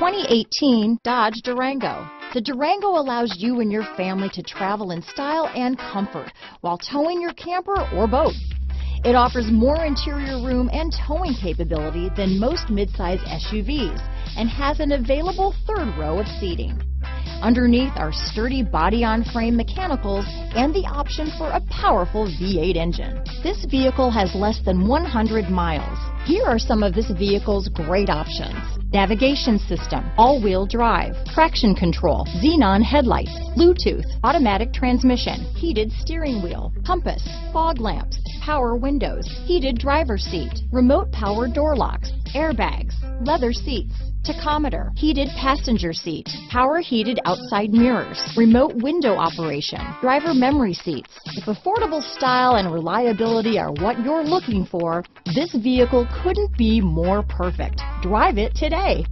2018 Dodge Durango. The Durango allows you and your family to travel in style and comfort while towing your camper or boat. It offers more interior room and towing capability than most midsize SUVs and has an available third row of seating. Underneath are sturdy body-on-frame mechanicals and the option for a powerful V8 engine. This vehicle has less than 100 miles. Here are some of this vehicle's great options. Navigation system, all-wheel drive, traction control, xenon headlights, Bluetooth, automatic transmission, heated steering wheel, compass, fog lamps, power windows, heated driver seat, remote power door locks, airbags, leather seats, tachometer, heated passenger seat, power heated outside mirrors, remote window operation, driver memory seats. If affordable style and reliability are what you're looking for, this vehicle couldn't be more perfect. Drive it today.